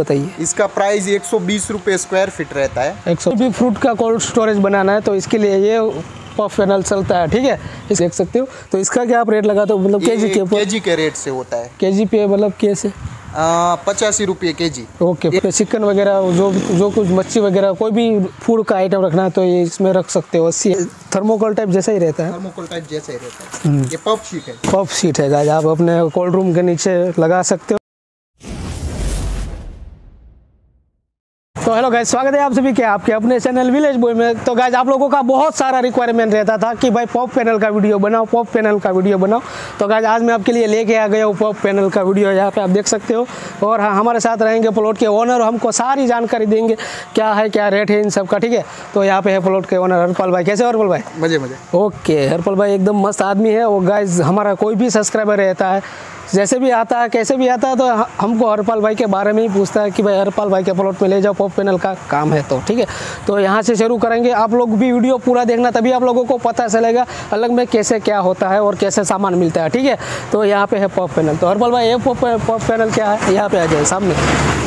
बताइए। इसका प्राइस एक सौ स्क्वायर फीट रहता है। एक सौ भी फ्रूट का कोल्ड स्टोरेज बनाना है तो इसके लिए ये पफ पैनल चलता है ठीक है? इस देख सकते हो। तो इसका क्या आप रेट लगाते हो मतलब के जी के के जी के रेट से होता है। के जी पे मतलब कैसे पचासी रुपये के जी ओके चिकन वगैरह जो जो कुछ मच्छी वगैरह कोई भी फ़ूड का आइटम रखना है तो ये इसमें रख सकते हो। अस्सी थर्मोकोल टाइप जैसा ही रहता है। थर्मोकोल टाइप जैसा ही रहता है। ये पफ शीट है। पफ सीट है आप अपने कोल्ड रूम के नीचे लगा सकते हो। तो हेलो गाइस स्वागत है आप सभी के आपके अपने चैनल विलेज बॉय में। तो गाइस आप लोगों का बहुत सारा रिक्वायरमेंट रहता था कि भाई पॉप पैनल का वीडियो बनाओ पॉप पैनल का वीडियो बनाओ। तो गाइस आज मैं आपके लिए लेके आ गया हूँ पॉप पैनल का वीडियो यहाँ पे आप देख सकते हो। और हाँ हमारे साथ रहेंगे प्लॉट के ओनर हमको सारी जानकारी देंगे क्या है क्या रेट है इन सब का ठीक है? तो यहाँ पे है प्लॉट के ओनर हरपाल भाई। कैसे हरपाल भाई? मज़े मज़े। ओके हरपाल भाई एकदम मस्त आदमी है। और गाइज़ हमारा कोई भी सब्सक्राइबर रहता है जैसे भी आता है कैसे भी आता है तो हमको हरपाल भाई के बारे में ही पूछता है कि भाई हरपाल भाई के प्लॉट में ले जाओ पॉप पैनल का काम है तो ठीक है? तो यहाँ से शुरू करेंगे। आप लोग भी वीडियो पूरा देखना तभी आप लोगों को पता चलेगा अलग में कैसे क्या होता है और कैसे सामान मिलता है ठीक है? तो यहाँ पे है पॉप पैनल तो हरपाल भाई ये पॉप पॉप पैनल क्या है? यहाँ पे आ जाए सामने।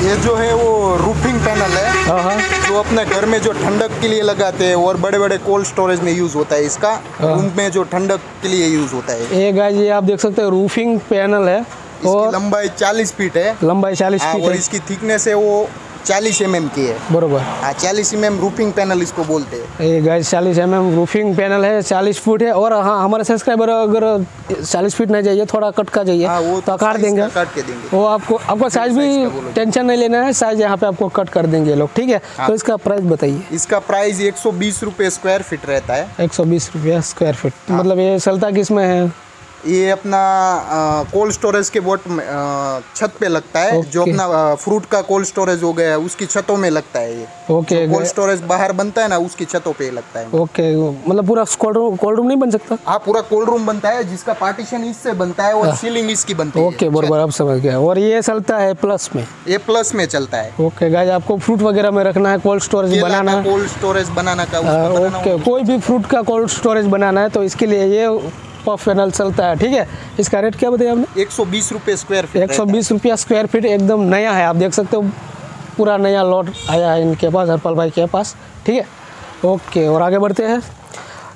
ये जो है वो रूफिंग पैनल है हाँ हाँ। जो अपने घर में जो ठंडक के लिए लगाते हैं और बड़े बड़े कोल्ड स्टोरेज में यूज़ होता है इसका हाँ। रूम में जो ठंडक के लिए यूज़ होता है। ये गाइज़ ये आप देख सकते हो रूफिंग पैनल है इसकी और लंबाई 40 फीट है। लंबाई चालीस हाँ, फीट और इसकी थिकनेस है वो 40 एम एम की है। बरोबर। हाँ चालीस एम रूफिंग पैनल इसको बोलते हैं। ये गाइस चालीस एम एम रूफिंग पैनल है चालीस फुट है और हाँ हमारे सब्सक्राइबर अगर चालीस फीट नहीं चाहिए थोड़ा कट का चाहिए हाँ वो तो आकार size देंगे। काट के देंगे। वो आपको आपको साइज़ भी टेंशन नहीं लेना है साइज़ यहाँ पे आपको कट कर देंगे लोग ठीक है? हाँ। तो इसका प्राइस बताइए। इसका प्राइस एक सौ बीस रुपये स्क्वायर फीट रहता है। एक सौ बीस रुपया स्क्वायर फीट हाँ। मतलब ये चलता किसमें है? ये अपना कोल्ड स्टोरेज के बोट छत पे लगता है जो अपना फ्रूट का कोल्ड स्टोरेज हो गया है उसकी छतों में लगता है ये। ओके कोल्ड स्टोरेज बाहर बनता है ना उसकी छतों पे लगता है। ओके मतलब पूरा कोल्ड रूम नहीं बन सकता? हाँ पूरा कोल्ड रूम बनता है जिसका पार्टीशन इससे बनता है और सीलिंग इसकी बनती है। ओके बरबर आप समझ गया। और ये चलता है प्लस में? ये प्लस में चलता है। ओके गाय आपको फ्रूट वगैरह में रखना है कोल्ड स्टोरेज बनाना कोल्ड स्टोरेज बनाना का हाँ, ओके कोई भी फ्रूट का कोल्ड स्टोरेज बनाना है तो इसके लिए ये पफ पैनल चलता है ठीक है? इसका रेट क्या बताया आपने? एक सौ बीस रुपये स्क्वायर फीट एक सौ बीस रुपया स्क्वायर फीट एकदम नया है आप देख सकते हो पूरा नया लॉट आया है इनके पास हरपाल भाई के पास ठीक है? ओके और आगे बढ़ते हैं।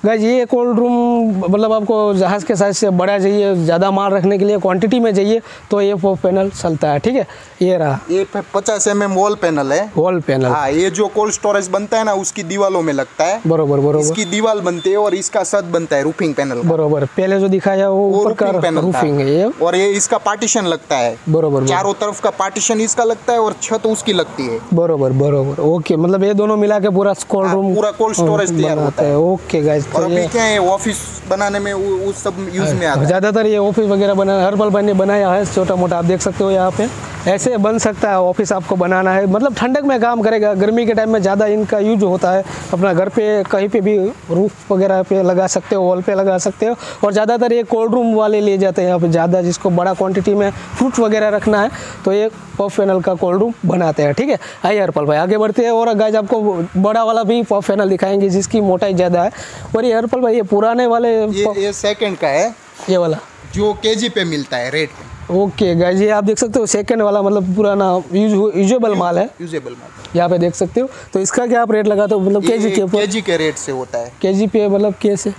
गाइज़ ये कोल्ड रूम मतलब आपको जहाज़ के साइज़ से बड़ा चाहिए ज़्यादा माल रखने के लिए क्वांटिटी में चाहिए तो ये पफ पैनल चलता है ठीक है? ये रहा। ये पचास एम एम वॉल पैनल है। वॉल पैनल हाँ ये जो कोल्ड स्टोरेज बनता है ना उसकी दीवालों में लगता है। बरोबर बरोबर। इसकी दीवार बनती है और इसका सद बनता है रूफिंग पैनल बरोबर। पहले जो दिखाया वो वो ऊपर का रूफिंग है ये। और ये इसका पार्टीशन लगता है। बरोबर चारों तरफ़ का पार्टीशन इसका लगता है और छत उसकी लगती है। बरोबर बरोबर। ओके मतलब ये दोनों मिला के पूरा कोल्ड हाँ, रूम पूरा cold storage तैयार होता है। ओके गाइस और अभी क्या है ऑफ़िस बनाने में वो वो सब यूज़ में आता है। ज़्यादातर ये ऑफ़िस वगैरह बना हर पल ने बनाया है छोटा मोटा आप देख सकते हो यहाँ पे। ऐसे बन सकता है ऑफ़िस आपको बनाना है। मतलब ठंडक में काम करेगा गर्मी के टाइम में ज़्यादा इनका यूज़ होता है अपना घर पे कहीं पे भी रूफ वगैरह पे लगा सकते हो वॉल पे लगा सकते हो। और ज़्यादातर ये कोल्ड रूम वाले ले जाते हैं यहाँ पे ज़्यादा जिसको बड़ा क्वान्टिटी में फ्रूट वगैरह रखना है तो ये पफ पैनल का कोल्ड रूम बनाते हैं ठीक है? आइए हरपल भाई आगे बढ़ते हैं और गाइज़ आपको बड़ा वाला भी पफ पैनल दिखाएँगे जिसकी मोटाई ज़्यादा है। और ये हरपल भाई ये पुराने वाले ये puff- ये सेकंड का है। ये वाला। जो केजी पे मिलता है रेट ओके गाइज़ ये आप देख सकते हो सेकंड वाला मतलब पुराना यूज़ यूजेबल माल है। यूजेबल माल। यहाँ पे देख सकते हो। तो इसका क्या आप रेट लगाते हो? मतलब के जी के ऊपर? केजी के रेट से होता है। के जी पे मतलब कैसे?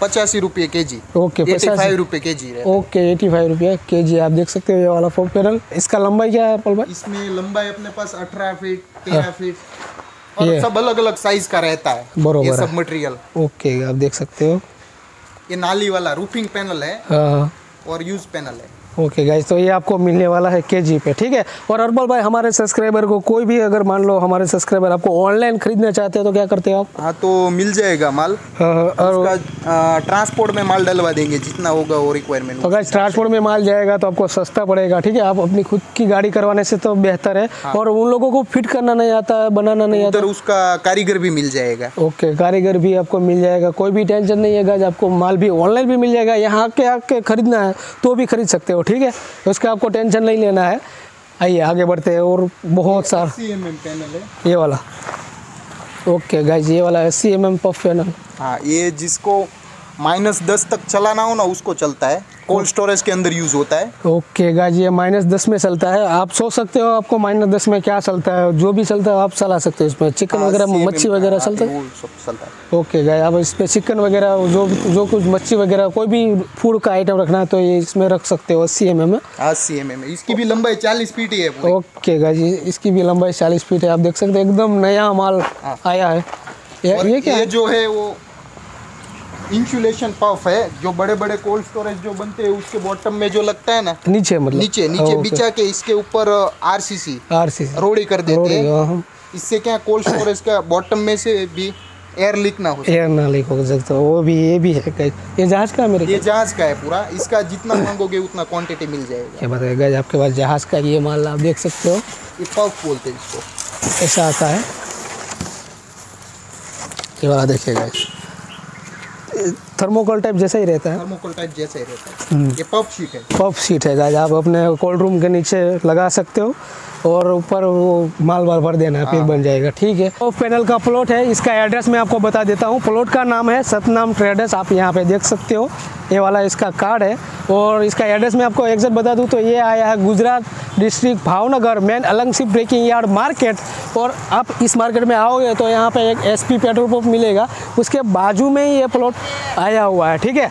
पचासी रुपये के जी ओके पचास रुपये के जी ओके एटी फाइव रुपया के जी आप देख सकते हो ये वाला फोक पैनल इसका लंबाई क्या है पल भाई? इसमें लंबाई अपने पास अठारह फीट तेरह फीट और हाँ। सब अलग अलग साइज़ का रहता है। बरोबर ये सब मटेरियल ओके आप देख सकते हो। ये नाली वाला रूफिंग पैनल है हाँ और यूज़ पैनल है। ओके गाइज़ तो ये आपको मिलने वाला है के जी पे ठीक है? और अरबल भाई हमारे सब्सक्राइबर को कोई भी अगर मान लो हमारे सब्सक्राइबर आपको ऑनलाइन खरीदना चाहते हो तो क्या करते हो आप? हाँ तो मिल जाएगा माल। हाँ, और उसका ट्रांसपोर्ट में माल डलवा देंगे जितना होगा वो रिक्वायरमेंट तो गाइस ट्रांसपोर्ट में माल जाएगा तो आपको सस्ता पड़ेगा ठीक है? आप अपनी खुद की गाड़ी करवाने से तो बेहतर है। और उन लोगों को फिट करना नहीं आता है बनाना नहीं आता। उसका कारीगर भी मिल जाएगा। ओके कारीगर भी आपको मिल जाएगा कोई भी टेंशन नहीं है गाइस आपको माल भी ऑनलाइन भी मिल जाएगा यहाँ के आके खरीदना है तो भी खरीद सकते हो। ठीक है उसका आपको टेंशन नहीं लेना है। आइए आगे बढ़ते हैं और बहुत सारा। सी एम एम पैनल है। ये वाला। ओके गाइज़ ये वाला है C M M puff panel हाँ ये जिसको माइनस दस तक चलाना हो ना उसको चलता है। कोल्ड स्टोरेज के अंदर यूज़ होता है। ओके गाइज़ ये माइनस दस में चलता है। आप सोच सकते हो आपको माइनस दस में क्या चलता है जो भी चलता है आप चला सकते हो इसमें। चिकन हाँ, वगैरह मच्छी वगैरह चलता है? ओके गाइज़ आप इस पे चिकन वगैरह जो जो कुछ मच्छी वगैरह कोई भी फ़ूड का आइटम रखना है तो ये इसमें रख सकते हो अस्सी एम एम में। अस्सी एम एम इसकी भी लंबाई चालीस फीट ही है ओके गाइज़ इसकी भी लंबाई चालीस फीट है। आप देख सकते हैं एकदम नया माल हाँ। आया है। ये ये क्या ये जो है वो इंसुलेशन पफ है जो बड़े बड़े कोल्ड स्टोरेज जो बनते हैं उसके बॉटम में जो लगता है ना नीचे मतलब। नीचे नीचे बिछा के इसके ऊपर आरसीसी आर सी रोड़ी कर देते हैं। हाँ। इससे क्या कोल्ड स्टोरेज का बॉटम में से भी एयर लीक ना हो एयर ना लीक हो सकता वो भी ये भी है ये जहाज़ का मेरे ये जहाज़ का है पूरा। इसका जितना मांगोगे उतना क्वांटिटी मिल जाएगा। क्या बताया गाइज़ आपके पास जहाज़ का ये माल आप देख सकते हो। ये पफ बोलते हैं इसको। ऐसा आता है। ये वाला गाइज़ थर्मोकोल टाइप जैसा ही रहता है। थर्मोकोल टाइप जैसा ही रहता है। ये पफ शीट है। पफ सीट है गाइस आप अपने कोल्ड रूम के नीचे लगा सकते हो। और ऊपर वो माल वाल भर देना है फिर बन जाएगा ठीक है। तो पैनल का प्लॉट है इसका एड्रेस मैं आपको बता देता हूँ। प्लॉट का नाम है सतनाम ट्रेडर्स आप यहाँ पे देख सकते हो। ये वाला इसका कार्ड है। और इसका एड्रेस मैं आपको एग्जैक्ट बता दूँ तो ये आया है Gujarat district Bhavnagar main Alang ship breaking yard market और आप इस मार्केट में आओगे तो यहाँ पे एक एसपी पेट्रोल पंप मिलेगा। उसके बाजू में ही ये प्लॉट आया हुआ है ठीक है।